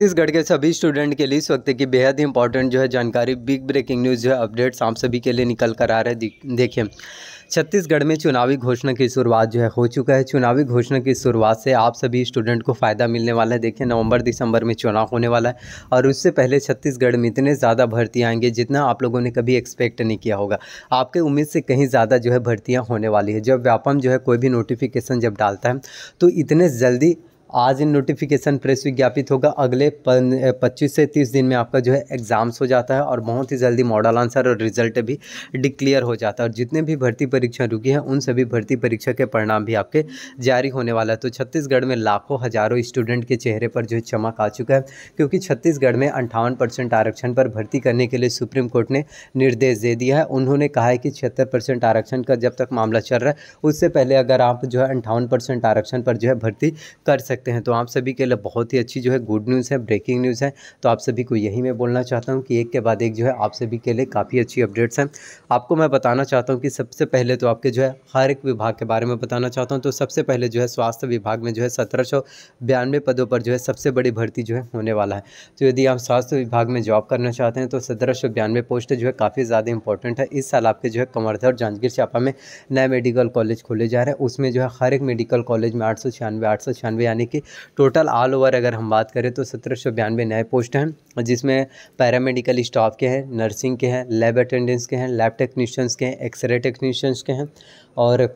छत्तीसगढ़ के सभी स्टूडेंट के लिए इस वक्त की बेहद ही इंपॉर्टेंट जो है जानकारी बिग ब्रेकिंग न्यूज़ जो है अपडेट्स आप सभी के लिए निकल कर आ रहे हैं। देखिए, छत्तीसगढ़ में चुनावी घोषणा की शुरुआत जो है हो चुका है। चुनावी घोषणा की शुरुआत से आप सभी स्टूडेंट को फ़ायदा मिलने वाला है। देखिए, नवंबर, दिसंबर में चुनाव होने वाला है और उससे पहले छत्तीसगढ़ में इतने ज़्यादा भर्तियाँ आएँगे जितना आप लोगों ने कभी एक्सपेक्ट नहीं किया होगा। आपके उम्मीद से कहीं ज़्यादा जो है भर्तियाँ होने वाली है। जब व्यापम जो है कोई भी नोटिफिकेशन जब डालता है तो इतने जल्दी आज इन नोटिफिकेशन प्रेस विज्ञापित होगा। अगले पच्चीस से तीस दिन में आपका जो है एग्ज़ाम्स हो जाता है और बहुत ही जल्दी मॉडल आंसर और रिज़ल्ट भी डिक्लेयर हो जाता है। और जितने भी भर्ती परीक्षा रुकी हैं, उन सभी भर्ती परीक्षा के परिणाम भी आपके जारी होने वाला है। तो छत्तीसगढ़ में लाखों हज़ारों स्टूडेंट के चेहरे पर जो है चमक आ चुका है, क्योंकि छत्तीसगढ़ में अंठावन परसेंट आरक्षण पर भर्ती करने के लिए सुप्रीम कोर्ट ने निर्देश दे दिया है। उन्होंने कहा है कि छिहत्तर परसेंट आरक्षण का जब तक मामला चल रहा है, उससे पहले अगर आप जो है अंठावन परसेंट आरक्षण पर जो है भर्ती कर सकते सकते हैं तो आप सभी के लिए बहुत ही अच्छी जो है गुड न्यूज़ है ब्रेकिंग न्यूज़ है तो आप सभी को यही मैं बोलना चाहता हूँ कि एक के बाद एक जो है आप सभी के लिए काफ़ी अच्छी अपडेट्स हैं आपको मैं बताना चाहता हूँ कि सबसे पहले तो आपके जो है हर एक विभाग के बारे में बताना चाहता हूँ तो सबसे पहले जो है स्वास्थ्य विभाग में जो है सत्रह पदों पर जो है सबसे बड़ी भर्ती जो है होने वाला है तो यदि आप स्वास्थ्य विभाग में जॉब करना चाहते हैं तो सत्रह पोस्ट जो है काफ़ी ज़्यादा इंपॉर्टेंट है इस साल आपके जो है कमरधा और जांजगीर चापा में नए मेडिकल कॉलेज खोले जा रहे हैं उसमें जो है हर एक मेडिकल कॉलेज में आठ सौ छियानवे आठ सौ छियानवे यानी कि टोटल ऑल ओवर अगर हम बात करें तो सत्रह नए पोस्ट हैं, जिसमें पैरामेडिकल स्टाफ के हैं नर्सिंग के हैं लैब अटेंडेंस के हैं लैब टेक्नीशियंस के हैं एक्सरे टेक्नीशियंस के हैं, और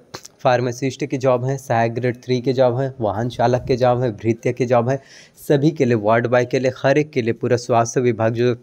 फार्मासिस्ट के जॉब हैं सहायक ग्रेड थ्री के जॉब हैं वाहन चालक के जॉब है भृत्य के जॉब है, सभी के लिए वार्ड बाई के लिए, हर एक के लिए पूरा स्वास्थ्य विभाग जो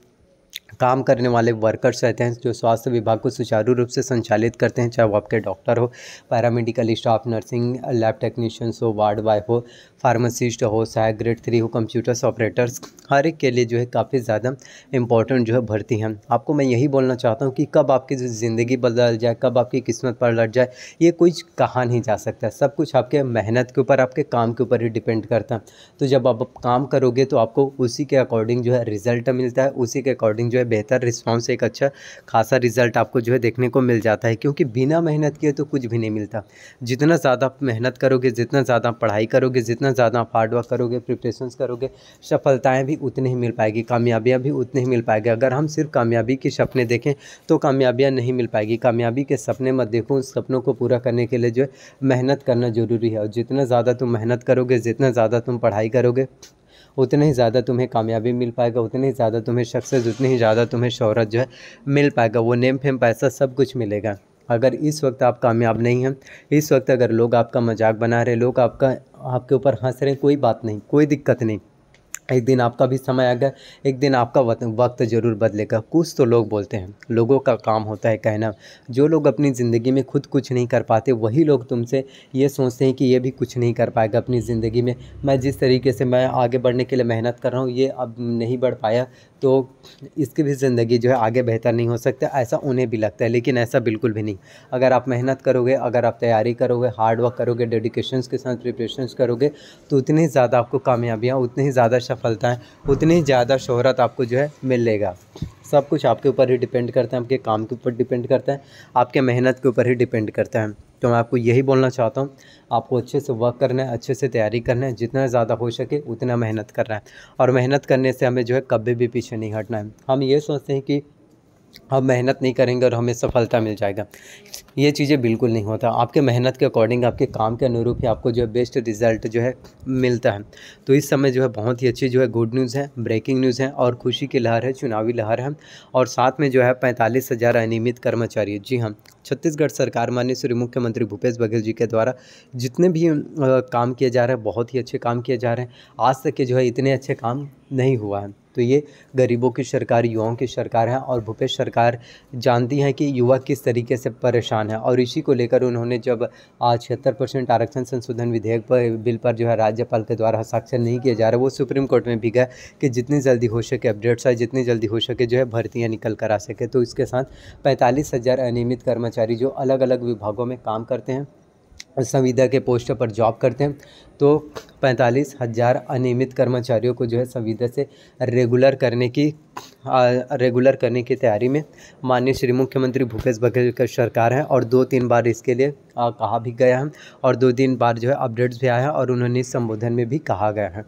काम करने वाले वर्कर्स रहते हैं, जो स्वास्थ्य विभाग को सुचारू रूप से संचालित करते हैं, चाहे वो आपके डॉक्टर हो paramedical staff nursing lab technicians हो वार्ड बॉय हो फार्मासिस्ट हो सहायक ग्रेड थ्री हो कंप्यूटर्स ऑपरेटर्स हर एक के लिए जो है काफ़ी ज़्यादा इंपॉर्टेंट जो है भर्ती हैं। आपको मैं यही बोलना चाहता हूँ कि कब आपकी ज़िंदगी बदल जाए, कब आपकी किस्मत पर लट जाए, ये कुछ कहा नहीं जा सकता। सब कुछ आपके मेहनत के ऊपर, आपके काम के ऊपर ही डिपेंड करता है। तो जब आप काम करोगे तो आपको उसी के अकॉर्डिंग जो है रिज़ल्ट मिलता है, उसी के अकॉर्डिंग जो है, बेहतर रिस्पॉन्स एक अच्छा खासा रिज़ल्ट आपको जो है देखने को मिल जाता है, क्योंकि बिना मेहनत किए तो कुछ भी नहीं मिलता। जितना ज़्यादा मेहनत करोगे, जितना ज़्यादा पढ़ाई करोगे, जितना ज़्यादा आप हार्डवर्क करोगे प्रिपरेशन करोगे, सफलताएँ भी उतनी ही मिल पाएगी, कामयाबियाँ भी उतनी ही मिल पाएगी। अगर हम सिर्फ़ कामयाबी के सपने देखें तो कामयाबियाँ नहीं मिल पाएगी। कामयाबी के सपने मत देखो, उन सपनों को पूरा करने के लिए जो है मेहनत करना ज़रूरी है। और जितना ज़्यादा तुम मेहनत करोगे, जितना ज़्यादा तुम पढ़ाई करोगे उतने ही ज़्यादा तुम्हें कामयाबी मिल पाएगा, उतने ही ज़्यादा तुम्हें सक्सेस उतनी ही ज़्यादा तुम्हें शहरत जो है मिल पाएगा, वो नेम फेम पैसा सब कुछ मिलेगा। अगर इस वक्त आप कामयाब नहीं हैं, इस वक्त अगर लोग आपका मज़ाक बना रहे लोग आपका, आपके ऊपर हंस रहे हैं, कोई बात नहीं, कोई दिक्कत नहीं। एक दिन आपका भी समय आएगा एक दिन आपका वक्त ज़रूर बदलेगा कुछ तो लोग बोलते हैं, लोगों का काम होता है कहना, जो लोग अपनी ज़िंदगी में खुद कुछ नहीं कर पाते, वही लोग तुमसे ये सोचते हैं कि ये भी कुछ नहीं कर पाएगा अपनी ज़िंदगी में। मैं जिस तरीके से मैं आगे बढ़ने के लिए मेहनत कर रहा हूँ, ये अब नहीं बढ़ पाया तो इसकी भी ज़िंदगी जो है आगे बेहतर नहीं हो सकता, ऐसा उन्हें भी लगता है, लेकिन ऐसा बिल्कुल भी नहीं। अगर आप मेहनत करोगे, अगर आप तैयारी करोगे हार्ड वर्क करोगे डेडिकेशंस के साथ प्रिपरेशंस करोगे तो उतनी ज़्यादा आपको कामयाबियाँ, उतनी ही ज़्यादा सफलताएँ उतनी ही ज़्यादा शोहरत आपको जो है मिलेगा। सब कुछ आपके ऊपर ही डिपेंड करता है, आपके काम के ऊपर डिपेंड करता है, आपके मेहनत के ऊपर ही डिपेंड करता है। तो मैं आपको यही बोलना चाहता हूँ, आपको अच्छे से वर्क करना है, अच्छे से तैयारी करना है, जितना ज़्यादा हो सके उतना मेहनत करना है। और मेहनत करने से हमें जो है कभी भी पीछे नहीं हटना है। हम ये सोचते हैं कि हम मेहनत नहीं करेंगे और हमें सफलता मिल जाएगा। ये चीज़ें बिल्कुल नहीं होता। आपके मेहनत के अकॉर्डिंग आपके काम के अनुरूप ही आपको जो है बेस्ट रिज़ल्ट जो है मिलता है। तो इस समय जो है बहुत ही अच्छी जो है गुड न्यूज़ है ब्रेकिंग न्यूज़ है और खुशी की लहर है, चुनावी लहर है और साथ में जो है पैंतालीस हज़ार अनियमित कर्मचारी जी हाँ छत्तीसगढ़ सरकार माननीय श्री मुख्यमंत्री भूपेश बघेल जी के द्वारा जितने भी काम किए जा रहे हैं, बहुत ही अच्छे काम किए जा रहे हैं। आज तक के जो है इतने अच्छे काम नहीं हुआ है। तो ये गरीबों की सरकार, युवाओं की सरकार है और भूपेश सरकार जानती हैं कि युवा किस तरीके से परेशान है। और इसी को लेकर उन्होंने जब छिहत्तर परसेंट आरक्षण संशोधन विधेयक पर, बिल पर जो है राज्यपाल के द्वारा हस्ताक्षर नहीं किया जा रहा, वो सुप्रीम कोर्ट में भी गए कि जितनी जल्दी हो सके अपडेट्स आए, जितनी जल्दी हो सके जो है भर्तियाँ निकल कर आ सके। तो इसके साथ पैंतालीस हज़ार अनियमित कर्मचारी जो अलग अलग विभागों में काम करते हैं संविदा के पोस्ट पर जॉब करते हैं। तो पैंतालीस हज़ार अनियमित कर्मचारियों को जो है संविदा से रेगुलर करने की आ, रेगुलर करने की तैयारी में माननीय श्री मुख्यमंत्री भूपेश बघेल का सरकार है और दो तीन बार इसके लिए आ, कहा भी गया है और दो तीन बार जो है अपडेट्स भी आया है और उन्होंने संबोधन में भी कहा गया है।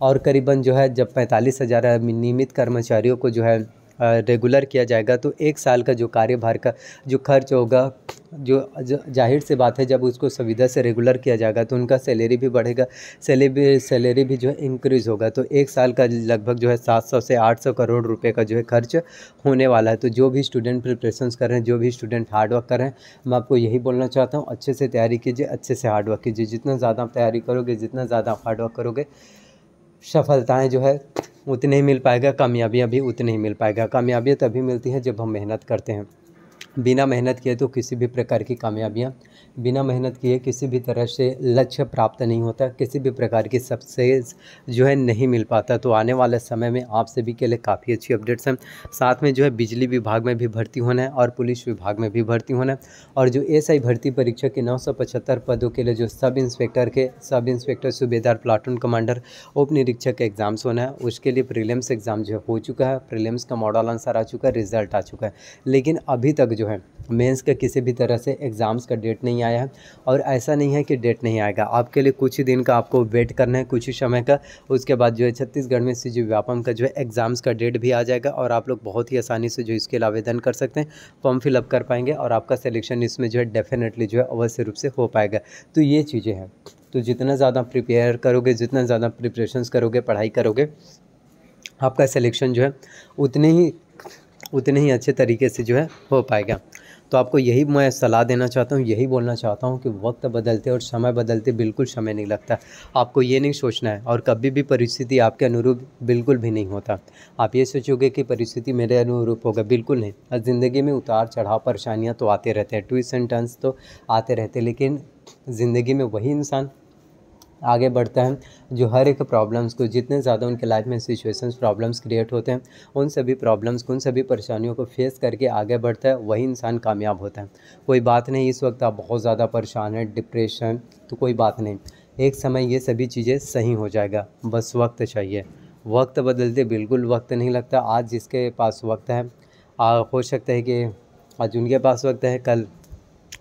और करीबन जो है जब पैंतालीस हज़ार नियमित कर्मचारियों को जो है रेगुलर किया जाएगा तो एक साल का जो कार्यभार का जो खर्च होगा, जो ज़ाहिर सी बात है, जब उसको सुविधा से रेगुलर किया जाएगा तो उनका सैलरी भी बढ़ेगा सैलरी सैलरी भी जो है इंक्रीज़ होगा तो एक साल का लगभग जो है सात सौ से आठ सौ करोड़ रुपए का जो है खर्च होने वाला है। तो जो भी स्टूडेंट प्रिपरेशन कर रहे हैं, जो भी स्टूडेंट हार्डवर्क कर रहे हैं, मैं आपको यही बोलना चाहता हूँ, अच्छे से तैयारी कीजिए, अच्छे से हार्डवर्क कीजिए। जितना ज़्यादा आप तैयारी करोगे, जितना ज़्यादा आप हार्डवर्क करोगे सफलताएँ जो है, उतने ही मिल पाएगा, कामयाबियाँ भी उतनी ही मिल पाएगा। कामयाबियाँ तभी मिलती हैं जब हम मेहनत करते हैं। बिना मेहनत किए तो किसी भी प्रकार की कामयाबियाँ, बिना मेहनत किए किसी भी तरह से लक्ष्य प्राप्त नहीं होता, किसी भी प्रकार की सक्सेस जो है नहीं मिल पाता। तो आने वाले समय में आप सभी के लिए काफ़ी अच्छी अपडेट्स हैं। साथ में जो है बिजली विभाग में भी भर्ती होना है और पुलिस विभाग में भी भर्ती होना है और जो एस भर्ती परीक्षा के नौ सौ पचहत्तर पदों के लिए जो सब इंस्पेक्टर के, सब इंस्पेक्टर सूबेदार प्लाटून कमांडर उप निरीक्षक एग्ज़ाम्स होना है, उसके लिए प्रीलिम्स एग्ज़ाम जो है हो चुका है प्रीलिम्स का मॉडल आंसर आ चुका है रिज़ल्ट आ चुका है। लेकिन अभी तक जो है, मेंस का किसी भी तरह से एग्ज़ाम्स का डेट नहीं आया है और ऐसा नहीं है कि डेट नहीं आएगा। आपके लिए कुछ ही दिन का आपको वेट करना है, कुछ ही समय का, उसके बाद जो है छत्तीसगढ़ में सी जो व्यापम का जो है एग्ज़ाम्स का डेट भी आ जाएगा और आप लोग बहुत ही आसानी से जो इसके लिए आवेदन कर सकते हैं, फॉर्म फिलअप कर पाएँगे और आपका सिलेक्शन इसमें जो है डेफिनेटली जो है अवश्य रूप से हो पाएगा। तो ये चीज़ें हैं। तो जितना ज़्यादा प्रिपेयर करोगे, जितना ज़्यादा प्रिपरेशंस करोगे, पढ़ाई करोगे, आपका सिलेक्शन जो है उतने ही उतने ही अच्छे तरीके से जो है हो पाएगा। तो आपको यही मैं सलाह देना चाहता हूँ, यही बोलना चाहता हूँ कि वक्त बदलते और समय बदलते बिल्कुल समय नहीं लगता। आपको ये नहीं सोचना है और कभी भी परिस्थिति आपके अनुरूप बिल्कुल भी नहीं होता। आप ये सोचोगे कि परिस्थिति मेरे अनुरूप होगा, बिल्कुल नहीं। और ज़िंदगी में उतार चढ़ाव परेशानियाँ तो आते रहते हैं, ट्विस्ट एंड टर्न्स तो आते रहते लेकिन ज़िंदगी में वही इंसान आगे बढ़ता है, जो हर एक प्रॉब्लम्स को, जितने ज़्यादा उनके लाइफ में सिचुएशंस प्रॉब्लम्स क्रिएट होते हैं, उन सभी प्रॉब्लम्स को, उन सभी परेशानियों को फेस करके आगे बढ़ता है, वही इंसान कामयाब होता है। कोई बात नहीं, इस वक्त आप बहुत ज़्यादा परेशान हैं डिप्रेशन तो कोई बात नहीं। एक समय ये सभी चीज़ें सही हो जाएगा, बस वक्त चाहिए। वक्त बदलते बिल्कुल वक्त नहीं लगता, आज जिसके पास वक्त है हो सकता है कि आज उनके पास वक्त है, कल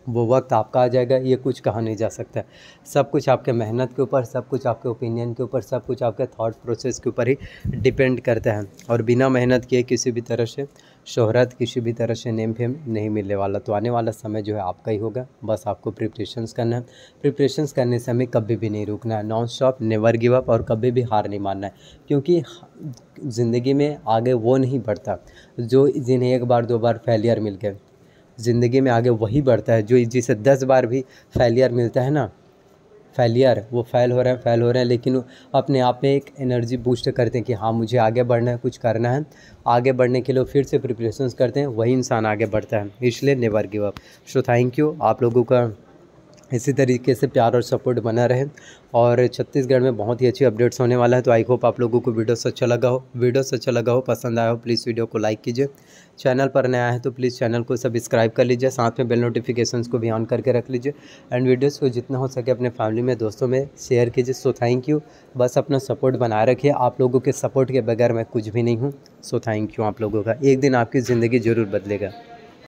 वो वक्त आपका आ जाएगा, ये कुछ कहा नहीं जा सकता। सब कुछ आपके मेहनत के ऊपर, सब कुछ आपके ओपिनियन के ऊपर, सब कुछ आपके थॉट प्रोसेस के ऊपर ही डिपेंड करता है। और बिना मेहनत किए किसी भी तरह से, शोहरत किसी भी तरह से नेम फेम नहीं मिलने वाला। तो आने वाला समय जो है आपका ही होगा। बस आपको प्रिपरेशंस करना है। प्रिपरेशंस करने से हमें कभी भी नहीं रुकना है। Non stop never give up और कभी भी हार नहीं मानना है। क्योंकि ज़िंदगी में आगे वो नहीं बढ़ता जो जिन्हें एक बार, दो बार फेलियर मिल गए। ज़िंदगी में आगे वही बढ़ता है, जो जिसे दस बार भी फेलियर मिलता है ना फेलियर वो फेल हो रहे हैं फेल हो रहे हैं, लेकिन अपने आप में एक एनर्जी बूस्ट करते हैं कि हाँ मुझे आगे बढ़ना है, कुछ करना है। आगे बढ़ने के लिए फिर से प्रिपरेशन करते हैं, वही इंसान आगे बढ़ता है। इसलिए never give up so thank you आप लोगों का। इसी तरीके से प्यार और सपोर्ट बना रहे। और छत्तीसगढ़ में बहुत ही अच्छी अपडेट्स होने वाला है तो आई होप आप लोगों को वीडियो अच्छा लगा हो। वीडियो अच्छा लगा हो, पसंद आया हो प्लीज़ वीडियो को लाइक कीजिए। चैनल पर नया है तो प्लीज़ चैनल को सब्सक्राइब कर लीजिए। साथ में बेल नोटिफिकेशंस को भी ऑन करके रख लीजिए। एंड वीडियोस को जितना हो सके अपने फैमिली में, दोस्तों में शेयर कीजिए। सो थैंक यू बस अपना सपोर्ट बनाए रखिए। आप लोगों के सपोर्ट के बगैर मैं कुछ भी नहीं हूँ। सो थैंक यू आप लोगों का। एक दिन आपकी ज़िंदगी ज़रूर बदलेगा।